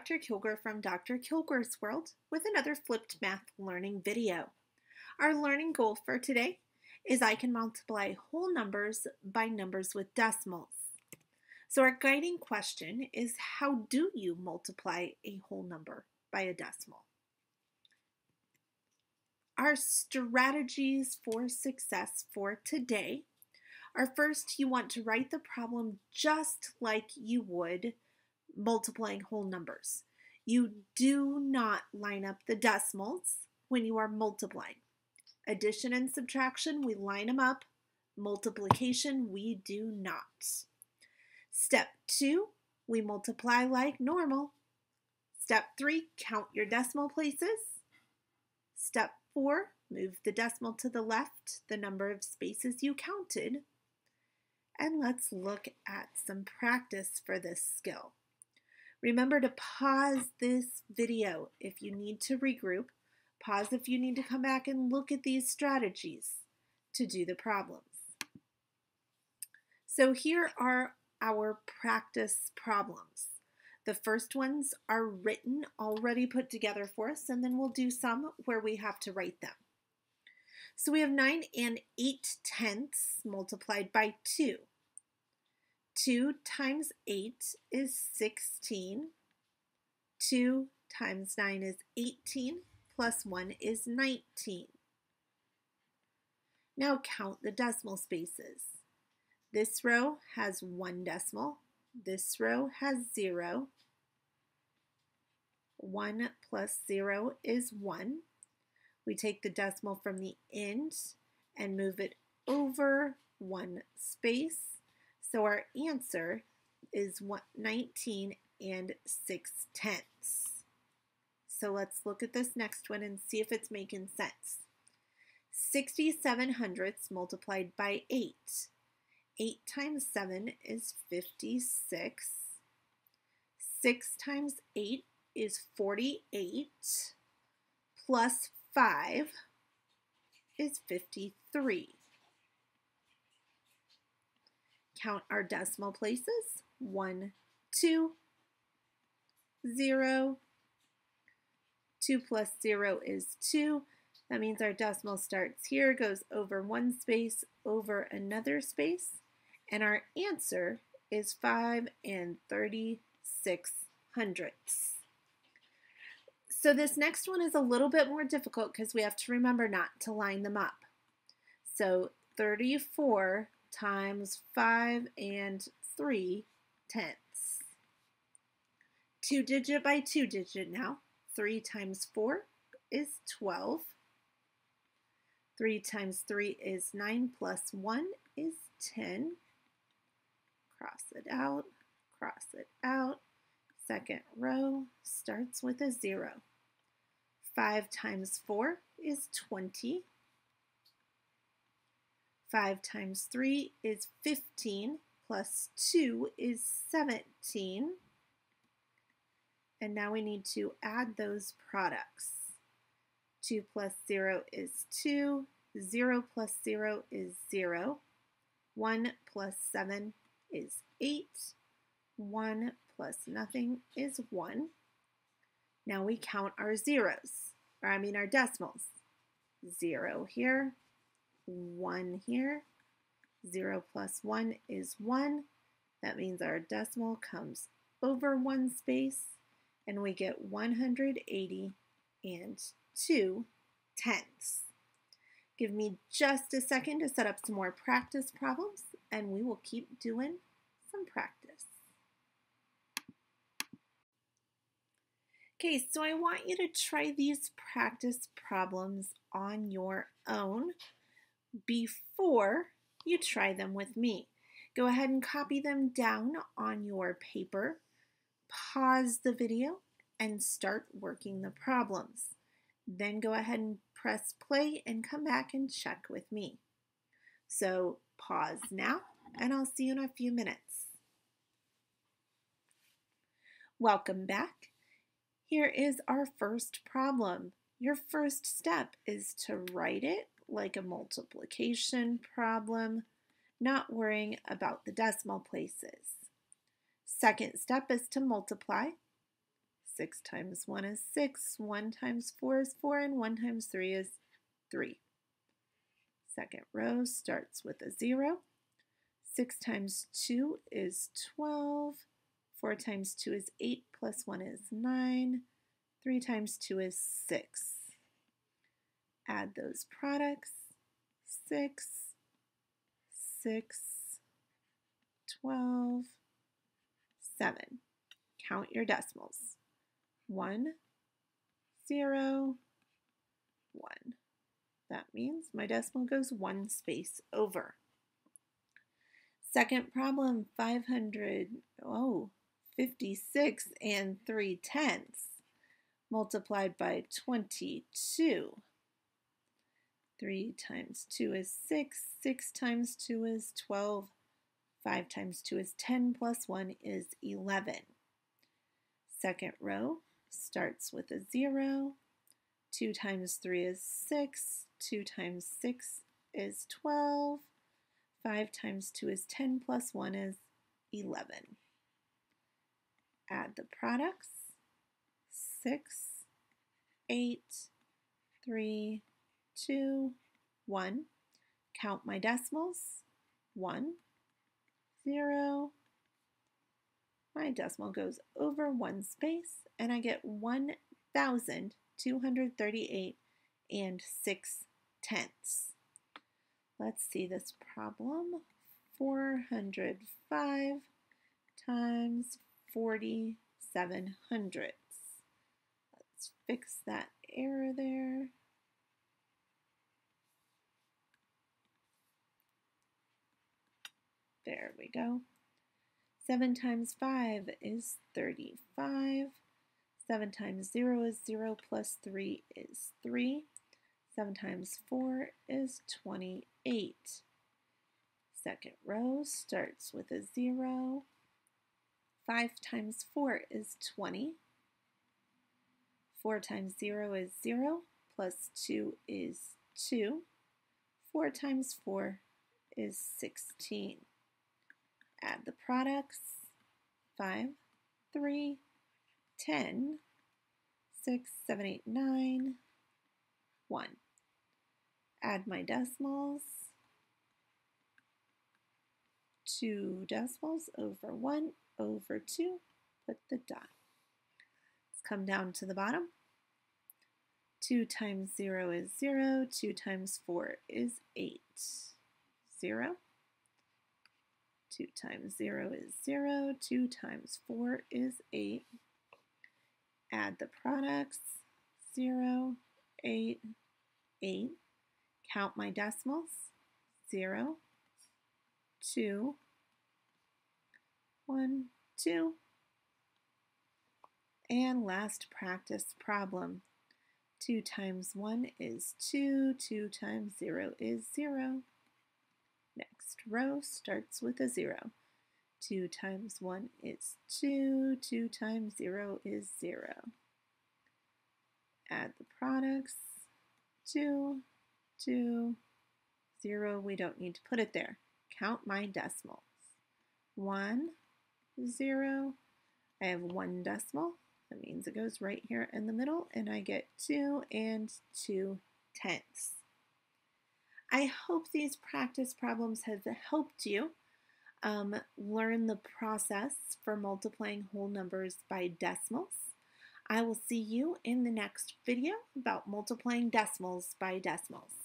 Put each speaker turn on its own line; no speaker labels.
Dr. Kilgore from Dr. Kilgore's World with another flipped math learning video. Our learning goal for today is I can multiply whole numbers by numbers with decimals. So our guiding question is how do you multiply a whole number by a decimal? Our strategies for success for today are first you want to write the problem just like you would multiplying whole numbers. You do not line up the decimals when you are multiplying. Addition and subtraction, we line them up. Multiplication, we do not. Step two, we multiply like normal. Step three, count your decimal places. Step four, move the decimal to the left, the number of spaces you counted. And let's look at some practice for this skill. Remember to pause this video if you need to regroup. Pause if you need to come back and look at these strategies to do the problems. So here are our practice problems. The first ones are written, already put together for us, and then we'll do some where we have to write them. So we have 9 and 8 tenths multiplied by 2. 2 times 8 is 16. 2 times 9 is 18, plus 1 is 19. Now count the decimal spaces. This row has one decimal. This row has 0. 1 plus 0 is 1. We take the decimal from the end and move it over one space so our answer is 19 and 6 tenths. So let's look at this next one and see if it's making sense. 67 hundredths multiplied by 8. 8 times 7 is 56. 6 times 8 is 48. Plus 5 is 53 count our decimal places. 1, 2, 0. 2 plus 0 is 2. That means our decimal starts here, goes over one space, over another space, and our answer is 5 and 36 hundredths. So this next one is a little bit more difficult because we have to remember not to line them up. So 34 times 5 and 3 tenths. 2 digit by 2 digit now. 3 times 4 is 12. 3 times 3 is 9 plus 1 is 10. Cross it out, cross it out. Second row starts with a 0. 5 times 4 is 20. 5 times 3 is 15, plus 2 is 17. And now we need to add those products. 2 plus 0 is 2, 0 plus 0 is 0, 1 plus 7 is 8, 1 plus nothing is 1. Now we count our zeros, or I mean our decimals. 0 here, 1 here. 0 plus 1 is 1. That means our decimal comes over one space and we get 180 and 2 tenths. Give me just a second to set up some more practice problems and we will keep doing some practice. Okay, so I want you to try these practice problems on your own before you try them with me. Go ahead and copy them down on your paper, pause the video, and start working the problems. Then go ahead and press play and come back and check with me. So pause now, and I'll see you in a few minutes. Welcome back. Here is our first problem. Your first step is to write it like a multiplication problem, not worrying about the decimal places. Second step is to multiply. 6 times 1 is 6, 1 times 4 is 4, and 1 times 3 is 3. Second row starts with a 0. 6 times 2 is 12. 4 times 2 is 8, plus 1 is 9. 3 times 2 is 6. Add those products. 6, 6, 12, 7. Count your decimals. 1, 0, 1. That means my decimal goes one space over. Second problem, 500, oh, 56 and 3 tenths multiplied by 22. 3 times 2 is 6, 6 times 2 is 12, 5 times 2 is 10, plus 1 is 11. Second row starts with a 0. 2 times 3 is 6, 2 times 6 is 12, 5 times 2 is 10, plus 1 is 11. Add the products. 6, 8, 3, 2, 1. Count my decimals. 1, 0. My decimal goes over one space and I get 1,238 and 6 tenths. Let's see this problem. 405 times 47 hundredths. Let's fix that error there. There we go. 7 times 5 is 35. 7 times 0 is 0 plus 3 is 3. 7 times 4 is 28. Second row starts with a 0. 5 times 4 is 20. 4 times 0 is 0, plus 2 is 2. 4 times 4 is 16. Add the products. 5, 3, 10, 6, 7, 8, 9, 1. Add my decimals. 2 decimals over 1 over 2. Put the dot. Let's come down to the bottom. 2 times 0 is 0. 2 times 4 is 8. 0. 2 times 0 is 0. 2 times 4 is 8. Add the products. 0, 8, 8. Count my decimals. 0, 2, 1, 2. And last practice problem. 2 times 1 is 2. 2 times 0 is 0. Next row starts with a 0. 2 times 1 is 2. 2 times 0 is 0. Add the products. 2, 2, 0. We don't need to put it there. Count my decimals. 1, 0. I have one decimal. That means it goes right here in the middle, and I get 2 and 2 tenths. I hope these practice problems have helped you um, learn the process for multiplying whole numbers by decimals. I will see you in the next video about multiplying decimals by decimals.